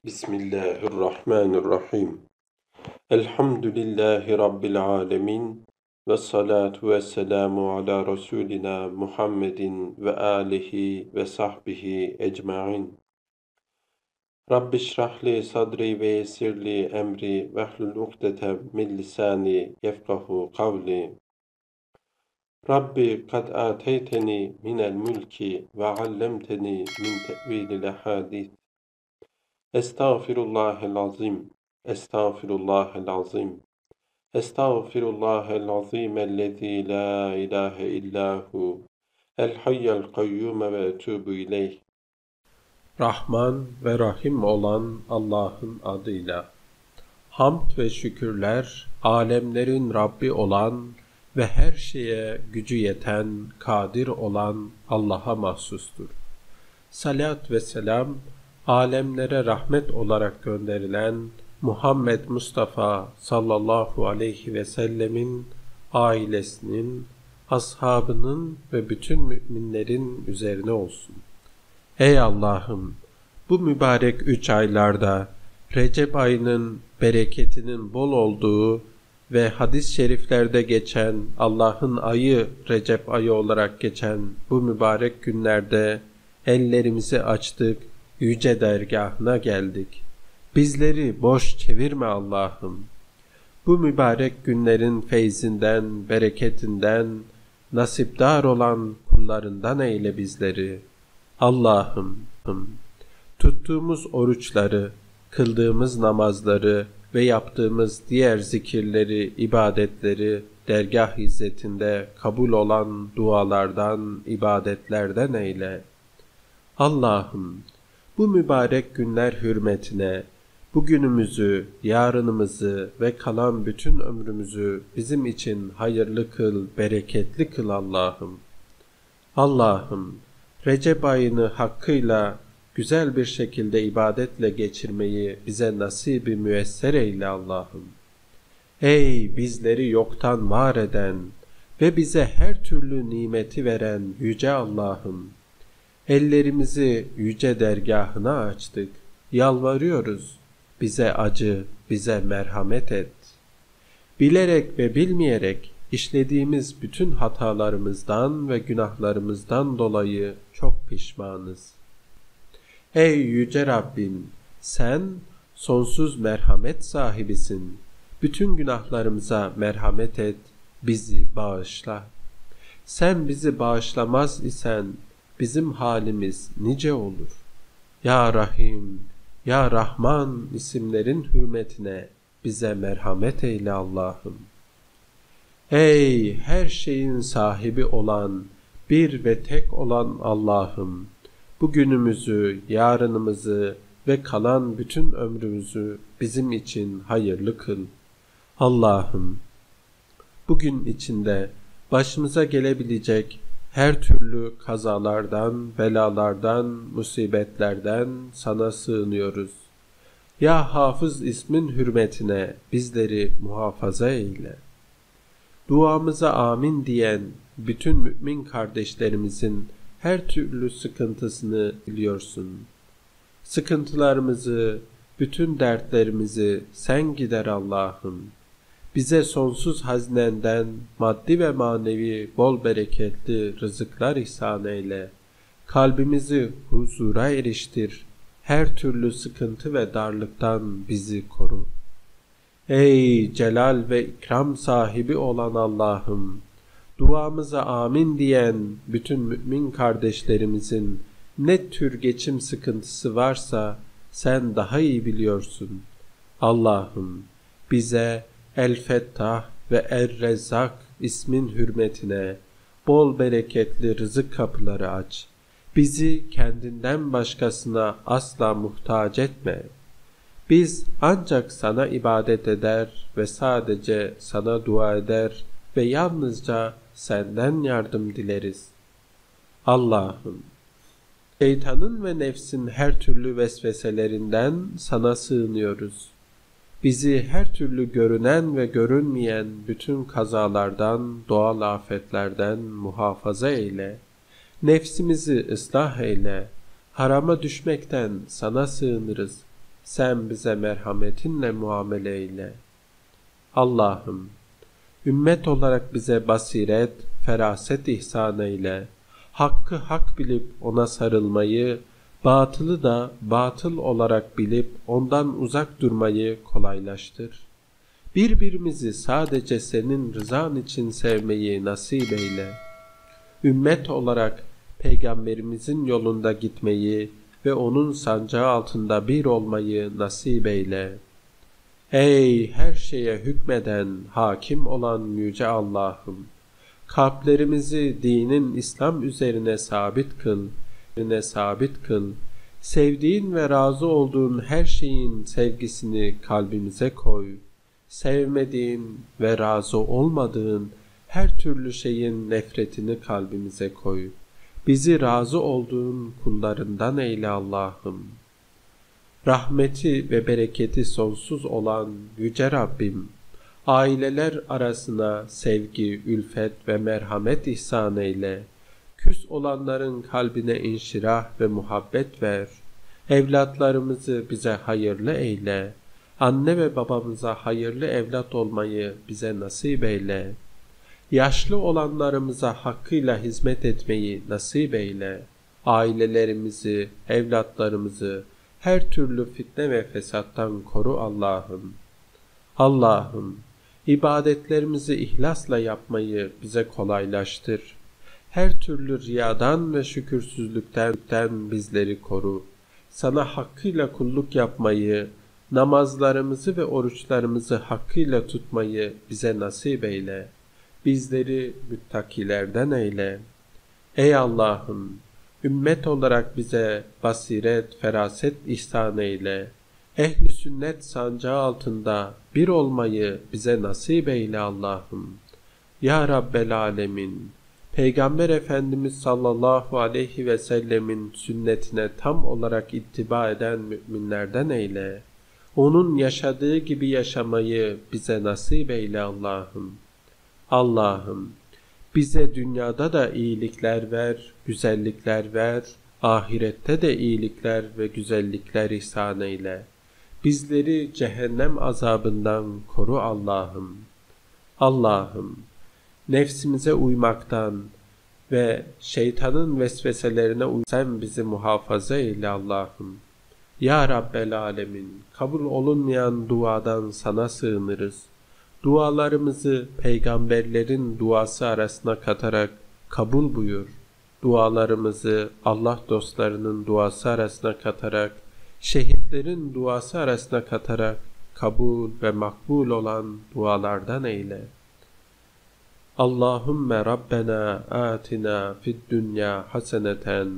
بسم الله الرحمن الرحيم الحمد لله رب العالمين والصلاة والسلام على رسولنا محمد وآله وصحبه أجمعين رب اشرح لي صدري ويسر لي أمري واحلل عقدة من لساني يفقه قولي ربي قد آتيتني من الملك وعلمتني من تأويل الأحاديث Estağfirullahel azim. Estağfirullahel azim. Estağfirullahel azim ellezî la ilahe illahu. El hayyel kayyume ve etûbü ileyh. Rahman ve Rahim olan Allah'ın adıyla. Hamd ve şükürler, alemlerin Rabbi olan ve her şeye gücü yeten, kadir olan Allah'a mahsustur. Salat ve selam, alemlere rahmet olarak gönderilen Muhammed Mustafa sallallahu aleyhi ve sellemin ailesinin, ashabının ve bütün müminlerin üzerine olsun. Ey Allah'ım! Bu mübarek üç aylarda Recep ayının bereketinin bol olduğu ve hadis-i şeriflerde geçen Allah'ın ayı Recep ayı olarak geçen bu mübarek günlerde ellerimizi açtık, yüce dergahına geldik. Bizleri boş çevirme Allah'ım. Bu mübarek günlerin feyzinden, bereketinden, nasipdar olan kullarından eyle bizleri. Allah'ım, tuttuğumuz oruçları, kıldığımız namazları ve yaptığımız diğer zikirleri, ibadetleri dergah izzetinde kabul olan dualardan, ibadetlerden eyle. Allah'ım, bu mübarek günler hürmetine bugünümüzü, yarınımızı ve kalan bütün ömrümüzü bizim için hayırlı kıl, bereketli kıl Allah'ım. Allah'ım, Recep ayını hakkıyla güzel bir şekilde ibadetle geçirmeyi bize nasibi müesser eyle Allah'ım. Ey bizleri yoktan var eden ve bize her türlü nimeti veren yüce Allah'ım! Ellerimizi yüce dergahına açtık. Yalvarıyoruz. Bize acı, bize merhamet et. Bilerek ve bilmeyerek işlediğimiz bütün hatalarımızdan ve günahlarımızdan dolayı çok pişmanız. Ey yüce Rabbim! Sen sonsuz merhamet sahibisin. Bütün günahlarımıza merhamet et, bizi bağışla. Sen bizi bağışlamaz isen bizim halimiz nice olur. Ya Rahim, Ya Rahman isimlerin hürmetine bize merhamet eyle Allah'ım. Ey her şeyin sahibi olan, bir ve tek olan Allah'ım! Bugünümüzü, yarınımızı ve kalan bütün ömrümüzü bizim için hayırlı kıl. Allah'ım! Bugün içinde başımıza gelebilecek her türlü kazalardan, belalardan, musibetlerden sana sığınıyoruz. Ya Hafız ismin hürmetine bizleri muhafaza eyle. Duamıza amin diyen bütün mümin kardeşlerimizin her türlü sıkıntısını biliyorsun. Sıkıntılarımızı, bütün dertlerimizi sen gider Allah'ım. Bize sonsuz haznenden maddi ve manevi bol bereketli rızıklar ihsan eyle. Kalbimizi huzura eriştir. Her türlü sıkıntı ve darlıktan bizi koru. Ey celal ve ikram sahibi olan Allah'ım! Duamıza amin diyen bütün mümin kardeşlerimizin ne tür geçim sıkıntısı varsa sen daha iyi biliyorsun. Allah'ım bize El-Fettah ve Er-Rezzak ismin hürmetine bol bereketli rızık kapıları aç. Bizi kendinden başkasına asla muhtaç etme. Biz ancak sana ibadet eder ve sadece sana dua eder ve yalnızca senden yardım dileriz. Allah'ım, şeytanın ve nefsin her türlü vesveselerinden sana sığınıyoruz. Bizi her türlü görünen ve görünmeyen bütün kazalardan, doğal afetlerden muhafaza eyle. Nefsimizi ıslah eyle. Harama düşmekten sana sığınırız. sen bize merhametinle muamele eyle. Allah'ım, ümmet olarak bize basiret, feraset ihsan eyle. Hakkı hak bilip ona sarılmayı, batılı da batıl olarak bilip ondan uzak durmayı kolaylaştır. Birbirimizi sadece senin rızan için sevmeyi nasip eyle. Ümmet olarak Peygamberimizin yolunda gitmeyi ve onun sancağı altında bir olmayı nasip eyle. Ey her şeye hükmeden, hakim olan Yüce Allah'ım! Kalplerimizi dinin İslam üzerine sabit kıl, üzerine sabit kıl. Sevdiğin ve razı olduğun her şeyin sevgisini kalbimize koy. Sevmediğin ve razı olmadığın her türlü şeyin nefretini kalbimize koy. Bizi razı olduğun kullarından eyle Allah'ım. Rahmeti ve bereketi sonsuz olan Yüce Rabbim, aileler arasına sevgi, ülfet ve merhamet ihsan eyle. Küs olanların kalbine inşirah ve muhabbet ver. Evlatlarımızı bize hayırlı eyle. Anne ve babamıza hayırlı evlat olmayı bize nasip eyle. Yaşlı olanlarımıza hakkıyla hizmet etmeyi nasip eyle. Ailelerimizi, evlatlarımızı her türlü fitne ve fesattan koru Allah'ım. Allah'ım, ibadetlerimizi ihlasla yapmayı bize kolaylaştır. Her türlü riyadan ve şükürsüzlükten bizleri koru. Sana hakkıyla kulluk yapmayı, namazlarımızı ve oruçlarımızı hakkıyla tutmayı bize nasip eyle. Bizleri müttakilerden eyle. Ey Allah'ım, ümmet olarak bize basiret, feraset ihsan eyle. Ehli sünnet sancağı altında bir olmayı bize nasip eyle Allah'ım. Ya Rabbel Alemin, Peygamber Efendimiz sallallahu aleyhi ve sellemin sünnetine tam olarak ittiba eden müminlerden eyle. Onun yaşadığı gibi yaşamayı bize nasip eyle Allah'ım. Allah'ım bize dünyada da iyilikler ver, güzellikler ver, ahirette de iyilikler ve güzellikler ihsan eyle. Bizleri cehennem azabından koru Allah'ım. Allah'ım nefsimize uymaktan ve şeytanın vesveselerine uy sen bizi muhafaza eyle Allah'ım. Ya Rabbel Alemin, kabul olunmayan duadan sana sığınırız. Dualarımızı peygamberlerin duası arasına katarak kabul buyur. Dualarımızı Allah dostlarının duası arasına katarak, şehitlerin duası arasına katarak kabul ve makbul olan dualardan eyle. اللهم ربنا آتنا في الدنيا حسنة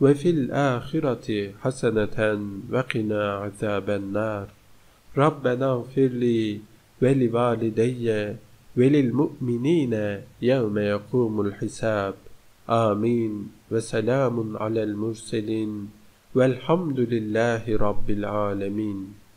وفي الآخرة حسنة وقنا عذاب النار. ربنا اغفر لي ولوالدي وللمؤمنين يوم يقوم الحساب. آمين. وسلام على المرسلين. والحمد لله رب العالمين.